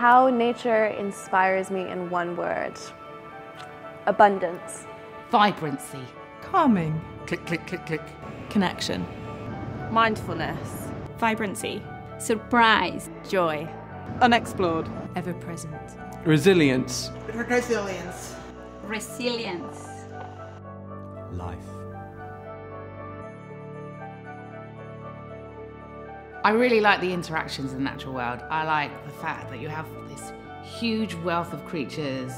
How nature inspires me in one word. Abundance. Vibrancy. Calming. Click, click, click, click. Connection. Mindfulness. Vibrancy. Surprise. Joy. Unexplored. Ever present. Resilience. Resilience. Resilience. Life. I really like the interactions in the natural world. I like the fact that you have this huge wealth of creatures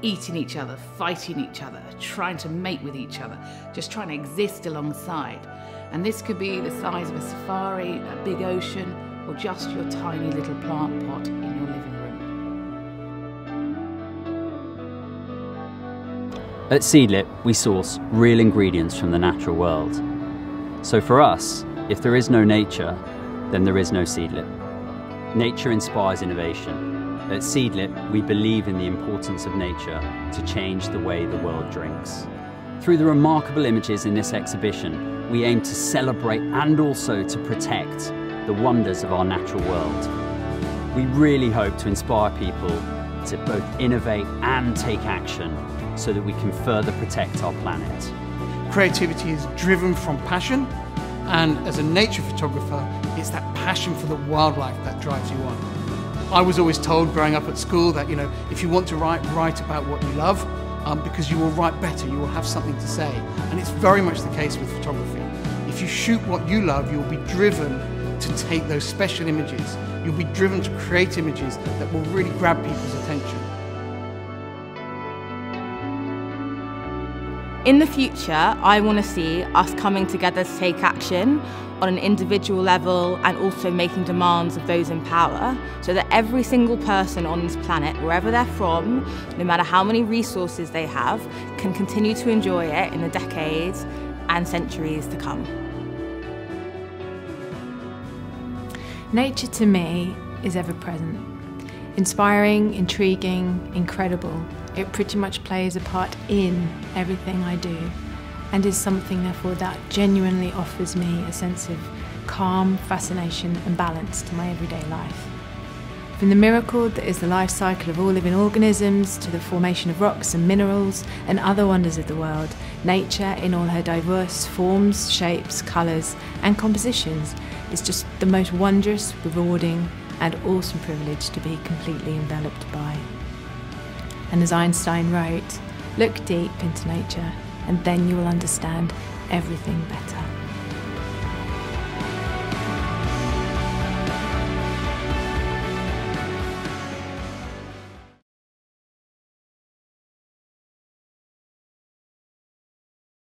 eating each other, fighting each other, trying to mate with each other, just trying to exist alongside. And this could be the size of a safari, a big ocean, or just your tiny little plant pot in your living room. At Seedlip, we source real ingredients from the natural world. So for us, if there is no nature, then there is no Seedlip. Nature inspires innovation. At Seedlip, we believe in the importance of nature to change the way the world drinks. Through the remarkable images in this exhibition, we aim to celebrate and also to protect the wonders of our natural world. We really hope to inspire people to both innovate and take action so that we can further protect our planet. Creativity is driven from passion, and as a nature photographer, it's that passion for the wildlife that drives you on. I was always told growing up at school that, you know, if you want to write, write about what you love, um, because you will write better, you will have something to say. And it's very much the case with photography. If you shoot what you love, you'll be driven to take those special images. You'll be driven to create images that will really grab people's attention. In the future, I want to see us coming together to take action on an individual level and also making demands of those in power so that every single person on this planet, wherever they're from, no matter how many resources they have, can continue to enjoy it in the decades and centuries to come. Nature to me is ever present. Inspiring, intriguing, incredible. It pretty much plays a part in everything I do and is something, therefore, that genuinely offers me a sense of calm, fascination, and balance to my everyday life. From the miracle that is the life cycle of all living organisms to the formation of rocks and minerals and other wonders of the world, nature in all her diverse forms, shapes, colours, and compositions is just the most wondrous, rewarding, and awesome privilege to be completely enveloped by. And as Einstein wrote, look deep into nature and then you will understand everything better.